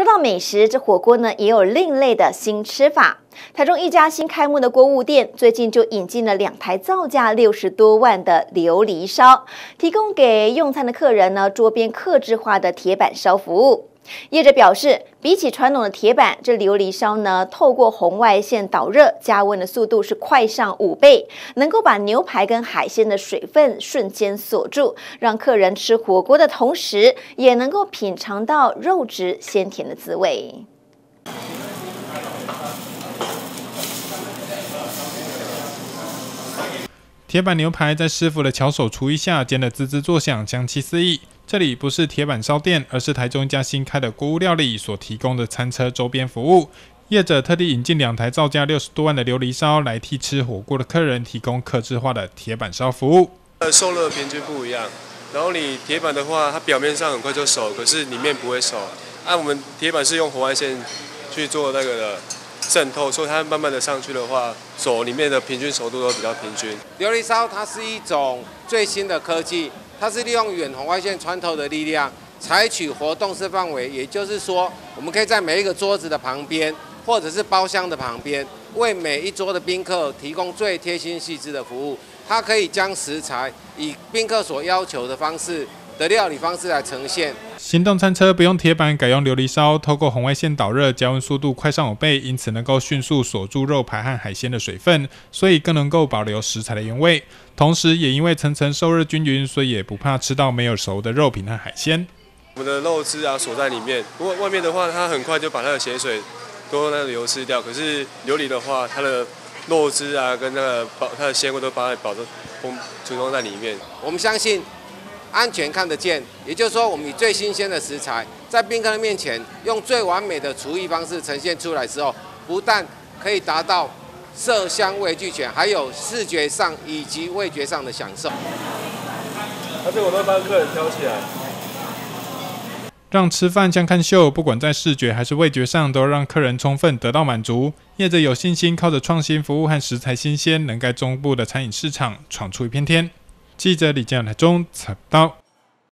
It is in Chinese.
说到美食，这火锅呢也有另类的新吃法。台中一家新开幕的锅物店，最近就引进了两台造价六十多万的琉璃烧，提供给用餐的客人呢桌边客制化的铁板烧服务。业者表示，比起传统的铁板，这琉璃烧呢，透过红外线导热加温的速度是快上五倍，能够把牛排跟海鲜的水分瞬间锁住，让客人吃火锅的同时，也能够品尝到肉质鲜甜的滋味。铁板牛排在师傅的巧手厨艺下煎得滋滋作响，香气四溢。这里不是铁板烧店，而是台中一家新开的锅物料理所提供的餐车周边服务。业者特地引进两台造价六十多万的琉璃烧，来替吃火锅的客人提供客制化的铁板烧服务。呃，受热平均不一样。然后你铁板的话，它表面上很快就熟，可是里面不会熟。按我们铁板是用红外线去做那个的。渗透，所以它慢慢的上去的话，手里面的平均熟度都比较平均。琉璃烧它是一种最新的科技，它是利用远红外线穿透的力量，采取活动式范围，也就是说，我们可以在每一个桌子的旁边，或者是包厢的旁边，为每一桌的宾客提供最贴心细致的服务。它可以将食材以宾客所要求的方式。的料理方式来呈现。行动餐车不用铁板，改用琉璃烧，透过红外线导热，加温速度快上五倍，因此能够迅速锁住肉排和海鲜的水分，所以更能够保留食材的原味。同时，也因为层层受热均匀，所以也不怕吃到没有熟的肉品和海鲜。我们的肉汁啊锁在里面，不过外面的话，它很快就把它的血水都那个流失掉。可是琉璃的话，它的肉汁啊跟那个保它的鲜味都把它保证封储存在里面。我们相信。安全看得见，也就是说，我们以最新鲜的食材，在宾客的面前，用最完美的厨艺方式呈现出来之后，不但可以达到色香味俱全，还有视觉上以及味觉上的享受。而且我都帮客人挑起来，让吃饭像看秀，不管在视觉还是味觉上，都让客人充分得到满足。业者有信心，靠着创新服务和食材新鲜，能在中部的餐饮市场闯出一片天。记者李建台中采到。